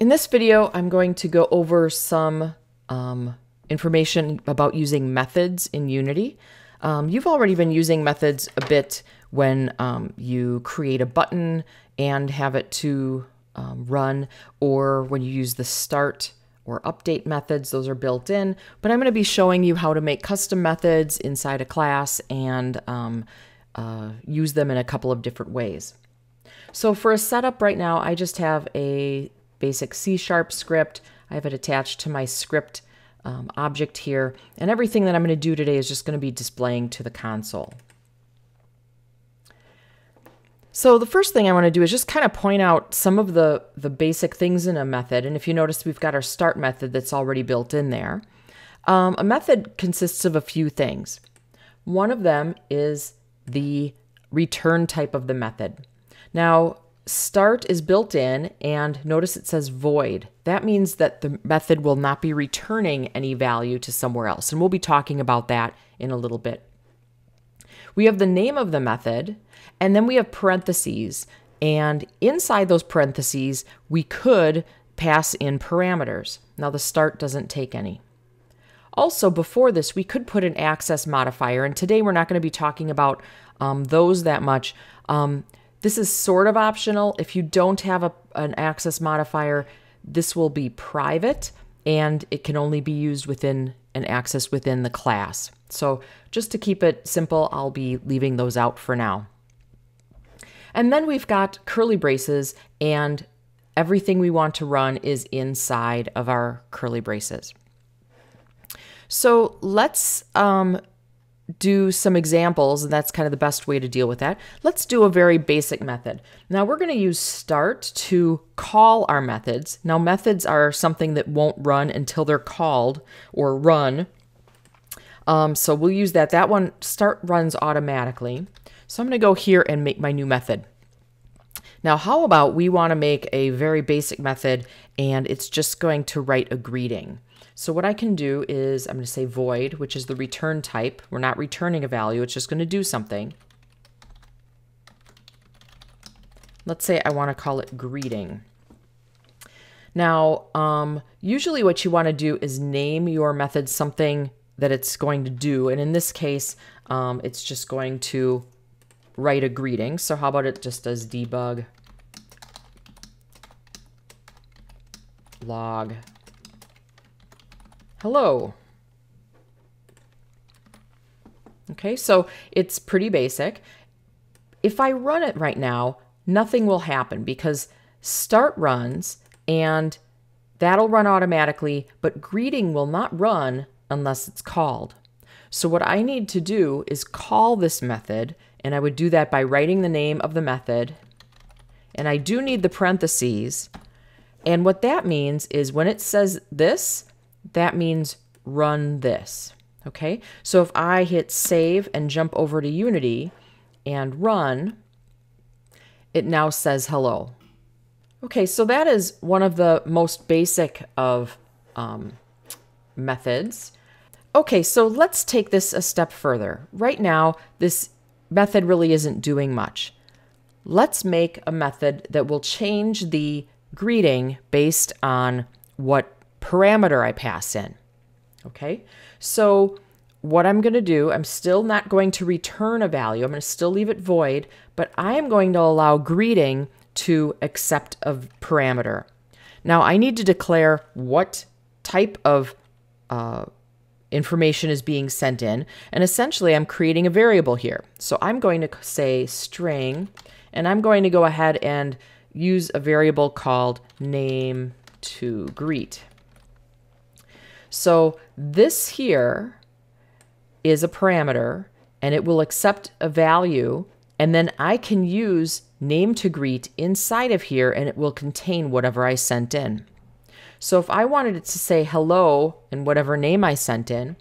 In this video, I'm going to go over some um, information about using methods in Unity. Um, you've already been using methods a bit when um, you create a button and have it to um, run, or when you use the start or update methods, those are built in. But I'm going to be showing you how to make custom methods inside a class and um, uh, use them in a couple of different ways. So for a setup right now, I just have a basic C Sharp script. I have it attached to my script um, object here. And everything that I'm going to do today is just going to be displaying to the console. So the first thing I want to do is just kind of point out some of the, the basic things in a method. And if you notice, we've got our start method that's already built in there. Um, a method consists of a few things. One of them is the return type of the method. Now, start is built in and notice it says void. That means that the method will not be returning any value to somewhere else. And we'll be talking about that in a little bit. We have the name of the method and then we have parentheses. And inside those parentheses, we could pass in parameters. Now the start doesn't take any. Also, before this, we could put an access modifier, and today we're not going to be talking about um, those that much. Um, this is sort of optional. If you don't have a, an access modifier, this will be private and it can only be used within an access within the class. So just to keep it simple, I'll be leaving those out for now. And then we've got curly braces and everything we want to run is inside of our curly braces. So let's um, do some examples, and that's kind of the best way to deal with that. Let's do a very basic method. Now we're going to use start to call our methods. Now methods are something that won't run until they're called or run. Um, so we'll use that. That one start runs automatically. So I'm going to go here and make my new method. Now, how about we want to make a very basic method and it's just going to write a greeting. So what I can do is I'm going to say void, which is the return type. We're not returning a value. It's just going to do something. Let's say I want to call it greeting. Now, um, usually what you want to do is name your method something that it's going to do. And in this case, um, it's just going to write a greeting. So how about it just does debug log hello. Okay, so it's pretty basic. If I run it right now, nothing will happen because start runs and that'll run automatically, but greeting will not run unless it's called. So what I need to do is call this method, and I would do that by writing the name of the method. And I do need the parentheses. And what that means is when it says this, that means run this. Okay, so if I hit save and jump over to Unity and run, it now says hello. Okay, so that is one of the most basic of um, methods. Okay, so let's take this a step further. Right now, this method really isn't doing much. Let's make a method that will change the greeting based on what parameter I pass in. Okay, so what I'm going to do, I'm still not going to return a value. I'm going to still leave it void, but I am going to allow greeting to accept a parameter. Now I need to declare what type of uh, information is being sent in, and essentially I'm creating a variable here. So I'm going to say string, and I'm going to go ahead and use a variable called name to greet. So this here is a parameter and it will accept a value and then I can use name to greet inside of here and it will contain whatever I sent in. So if I wanted it to say hello and whatever name I sent in,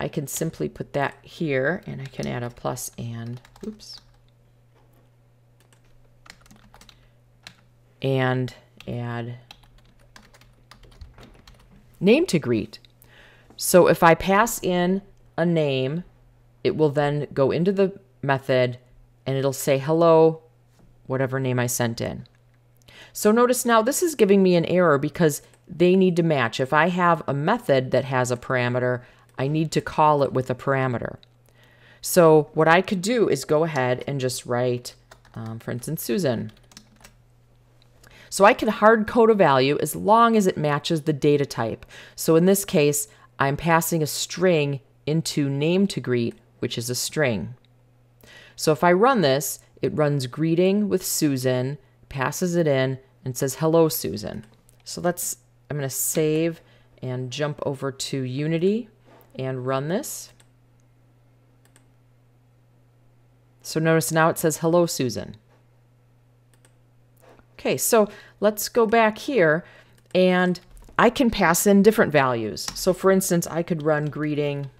I can simply put that here and I can add a plus and, oops, and add name to greet. So if I pass in a name, it will then go into the method and it'll say hello, whatever name I sent in. So notice now this is giving me an error because they need to match. If I have a method that has a parameter, I need to call it with a parameter. So what I could do is go ahead and just write, um, for instance, Susan. So I can hard code a value as long as it matches the data type. So in this case, I'm passing a string into name to greet, which is a string. So if I run this, it runs greeting with Susan, passes it in, and says, hello, Susan. So let's, I'm going to save and jump over to Unity and run this. So notice now it says, hello, Susan. Okay, so let's go back here and I can pass in different values. So for instance, I could run greeting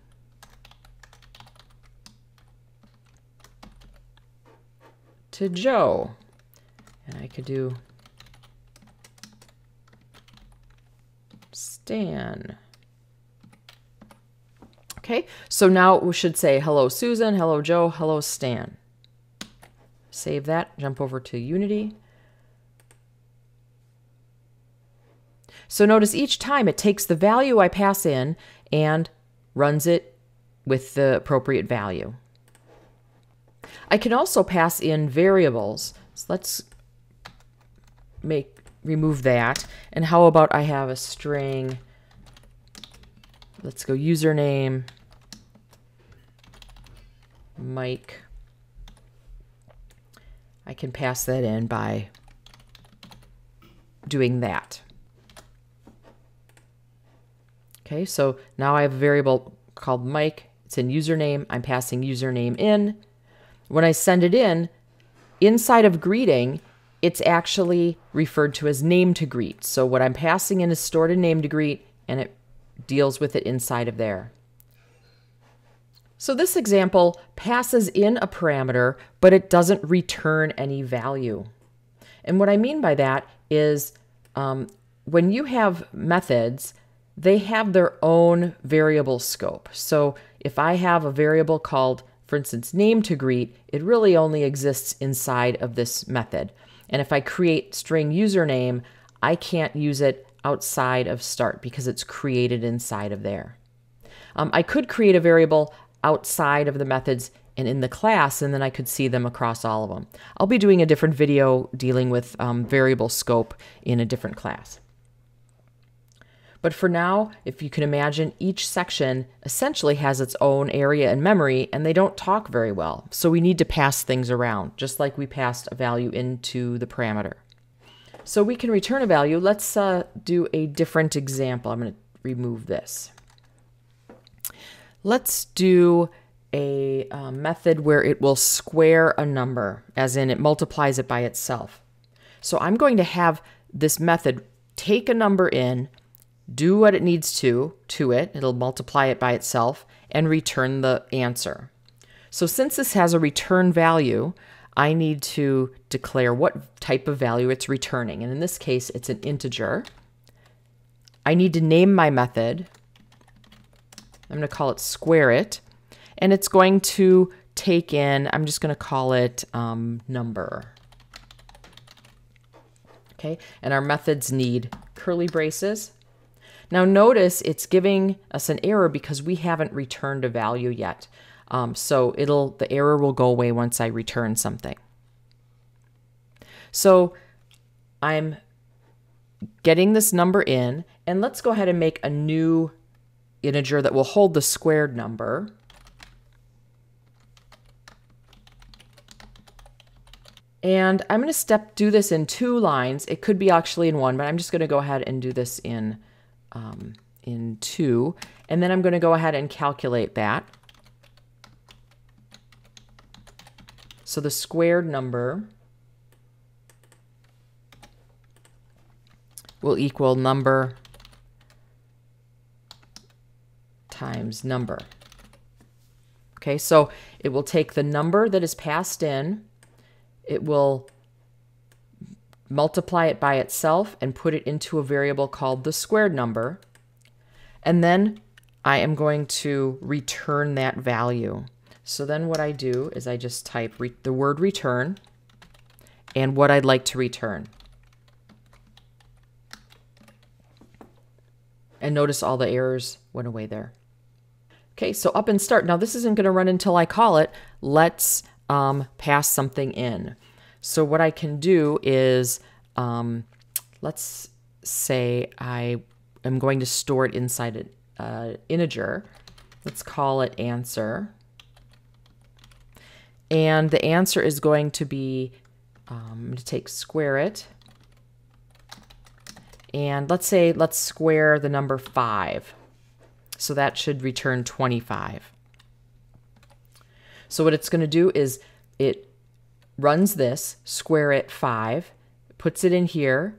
to Joe. And I could do Stan. Okay, so now we should say hello Susan, hello Joe, hello Stan. Save that, jump over to Unity. So notice each time it takes the value I pass in and runs it with the appropriate value. I can also pass in variables. So let's make remove that. And how about I have a string, let's go username, Mike. I can pass that in by doing that. Okay, so now I have a variable called Mike. It's in username. I'm passing username in. When I send it in, inside of greeting, it's actually referred to as name to greet. So what I'm passing in is stored in name to greet and it deals with it inside of there. So this example passes in a parameter, but it doesn't return any value. And what I mean by that is um, when you have methods, they have their own variable scope. So if I have a variable called, for instance, name to greet, it really only exists inside of this method. And if I create string username, I can't use it outside of start because it's created inside of there. Um, I could create a variable outside of the methods and in the class, and then I could see them across all of them. I'll be doing a different video dealing with um, variable scope in a different class. But for now, if you can imagine, each section essentially has its own area and memory, and they don't talk very well. So we need to pass things around, just like we passed a value into the parameter. So we can return a value. Let's uh, do a different example. I'm going to remove this. Let's do a uh, method where it will square a number, as in it multiplies it by itself. So I'm going to have this method take a number in, do what it needs to to it, it'll multiply it by itself, and return the answer. So since this has a return value, I need to declare what type of value it's returning. And in this case, it's an integer. I need to name my method. I'm going to call it square it. And it's going to take in, I'm just going to call it um, number. Okay, and our methods need curly braces now notice it's giving us an error because we haven't returned a value yet. Um, so it'll the error will go away once I return something. So I'm getting this number in, and let's go ahead and make a new integer that will hold the squared number. And I'm going to step do this in two lines. It could be actually in one, but I'm just going to go ahead and do this in um, in 2. And then I'm going to go ahead and calculate that. So the squared number will equal number times number. Okay, so it will take the number that is passed in, it will multiply it by itself, and put it into a variable called the squared number. And then I am going to return that value. So then what I do is I just type the word return and what I'd like to return. And notice all the errors went away there. Okay, so up and start. Now this isn't going to run until I call it. Let's um, pass something in. So what I can do is, um, let's say I am going to store it inside an uh, integer. Let's call it answer. And the answer is going to be, um, I'm going to take square it. And let's say, let's square the number 5. So that should return 25. So what it's going to do is it runs this, square it 5, puts it in here.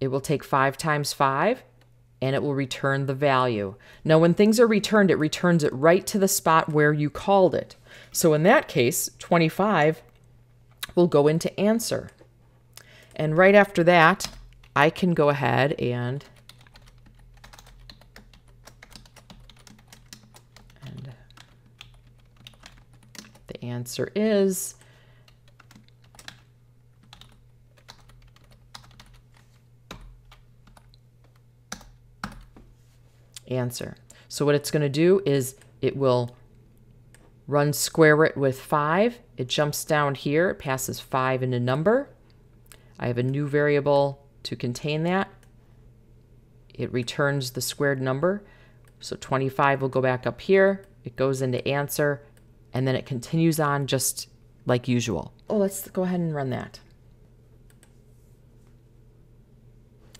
It will take 5 times 5, and it will return the value. Now, when things are returned, it returns it right to the spot where you called it. So in that case, 25 will go into answer. And right after that, I can go ahead and, and the answer is answer. So what it's going to do is it will run square root with 5. It jumps down here, it passes 5 into number. I have a new variable to contain that. It returns the squared number. So 25 will go back up here. It goes into answer, and then it continues on just like usual. Oh, let's go ahead and run that.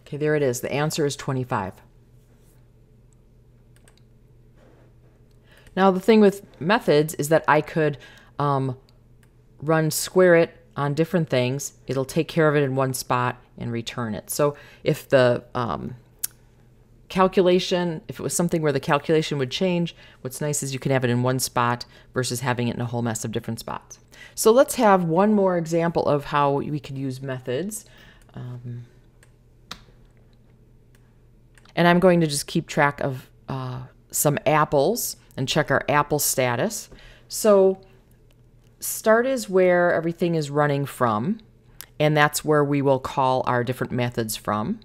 Okay, there it is. The answer is 25. Now, the thing with methods is that I could um, run square it on different things. It'll take care of it in one spot and return it. So if the um, calculation, if it was something where the calculation would change, what's nice is you can have it in one spot versus having it in a whole mess of different spots. So let's have one more example of how we could use methods. Um, and I'm going to just keep track of uh, some apples and check our apple status. So start is where everything is running from, and that's where we will call our different methods from.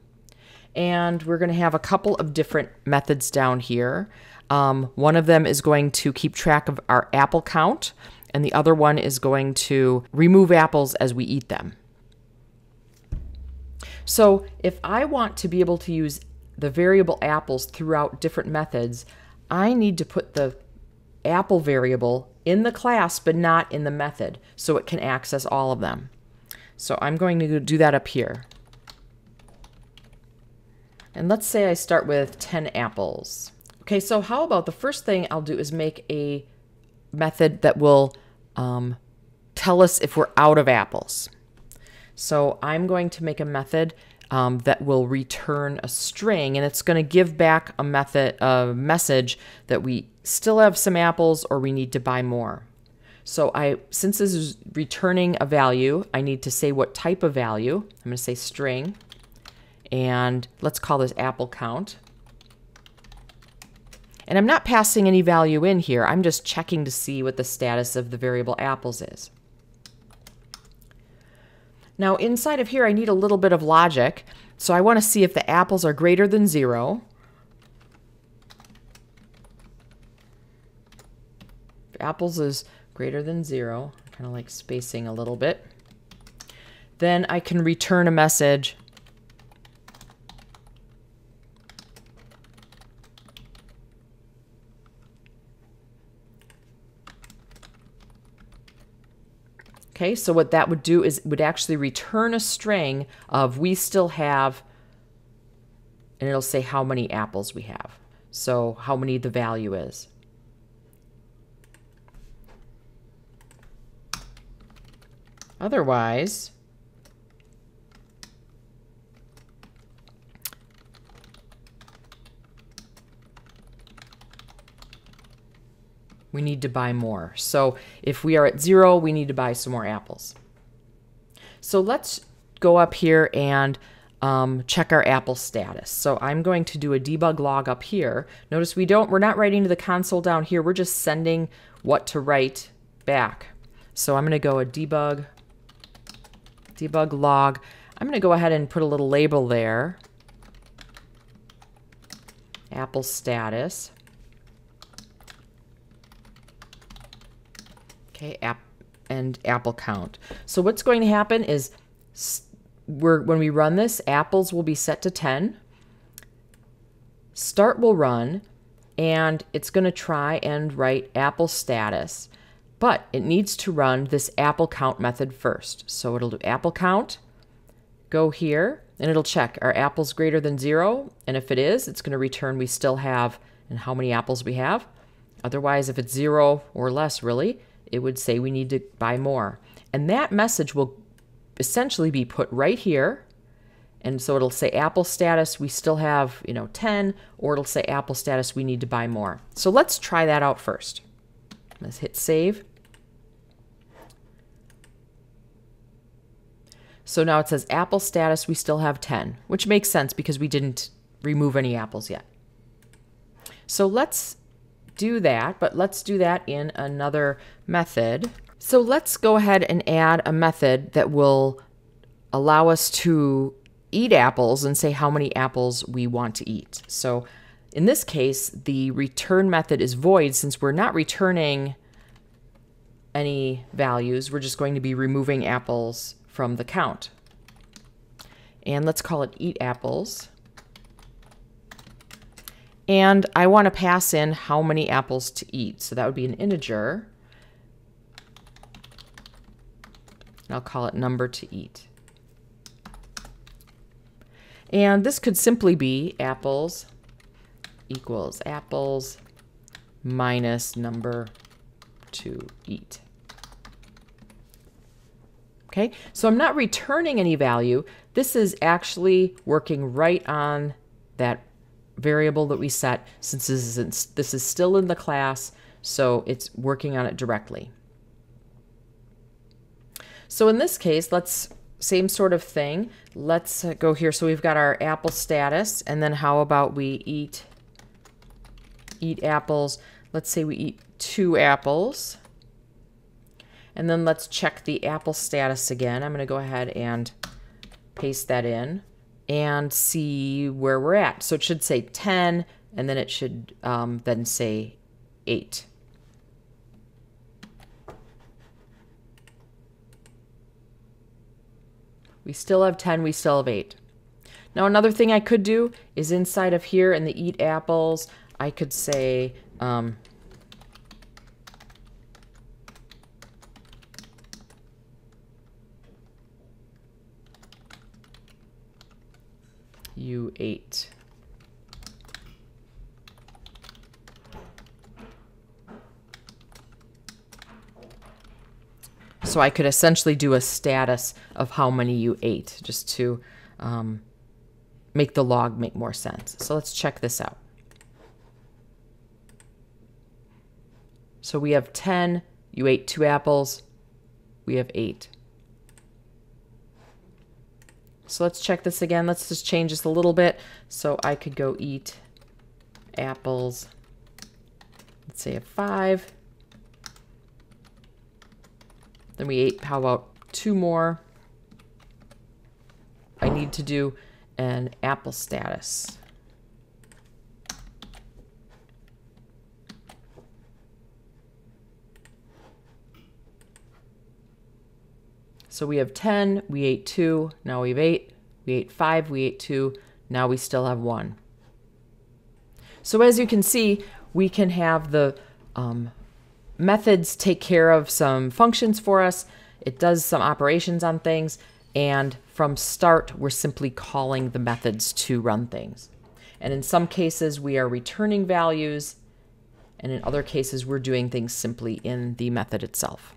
And we're going to have a couple of different methods down here. Um, one of them is going to keep track of our apple count, and the other one is going to remove apples as we eat them. So if I want to be able to use the variable apples throughout different methods, I need to put the apple variable in the class but not in the method so it can access all of them. So I'm going to do that up here. And let's say I start with 10 apples. Okay, so how about the first thing I'll do is make a method that will um, tell us if we're out of apples. So I'm going to make a method um, that will return a string and it's going to give back a method a message that we still have some apples or we need to buy more. So I since this is returning a value, I need to say what type of value. I'm going to say string and let's call this apple count. And I'm not passing any value in here. I'm just checking to see what the status of the variable apples is. Now inside of here, I need a little bit of logic. So I want to see if the apples are greater than zero. If apples is greater than zero, kind of like spacing a little bit. Then I can return a message Okay, so what that would do is it would actually return a string of we still have, and it'll say how many apples we have. So how many the value is. Otherwise, we need to buy more. So if we are at zero, we need to buy some more apples. So let's go up here and um, check our apple status. So I'm going to do a debug log up here. Notice we don't, we're not writing to the console down here. We're just sending what to write back. So I'm going to go a debug, debug log. I'm going to go ahead and put a little label there. apple status. Okay, app and apple count. So what's going to happen is we're, when we run this, apples will be set to 10. Start will run, and it's going to try and write apple status, but it needs to run this apple count method first. So it'll do apple count, go here, and it'll check are apples greater than zero? And if it is, it's going to return we still have and how many apples we have. Otherwise, if it's zero or less, really, it would say we need to buy more. And that message will essentially be put right here. And so it'll say Apple status, we still have, you know, 10, or it'll say Apple status, we need to buy more. So let's try that out first. Let's hit save. So now it says Apple status, we still have 10, which makes sense because we didn't remove any apples yet. So let's do that, but let's do that in another method. So let's go ahead and add a method that will allow us to eat apples and say how many apples we want to eat. So in this case, the return method is void since we're not returning any values. We're just going to be removing apples from the count. And let's call it eat apples. And I want to pass in how many apples to eat. So that would be an integer. I'll call it number to eat. And this could simply be apples equals apples minus number to eat. Okay, so I'm not returning any value. This is actually working right on that variable that we set since this is, this is still in the class, so it's working on it directly. So in this case, let's same sort of thing. Let's uh, go here. So we've got our apple status, and then how about we eat eat apples? Let's say we eat two apples. And then let's check the apple status again. I'm going to go ahead and paste that in and see where we're at. So it should say 10, and then it should um, then say 8. We still have 10, we still have 8. Now another thing I could do is inside of here in the eat apples, I could say um, ate. So I could essentially do a status of how many you ate just to um, make the log make more sense. So let's check this out. So we have 10, you ate two apples, we have eight. So let's check this again. Let's just change this a little bit. So I could go eat apples. Let's say a five. Then we ate, how about two more? I need to do an apple status. So we have 10, we ate 2, now we have 8, we ate 5, we ate 2, now we still have 1. So as you can see, we can have the um, methods take care of some functions for us. It does some operations on things. And from start, we're simply calling the methods to run things. And in some cases, we are returning values. And in other cases, we're doing things simply in the method itself.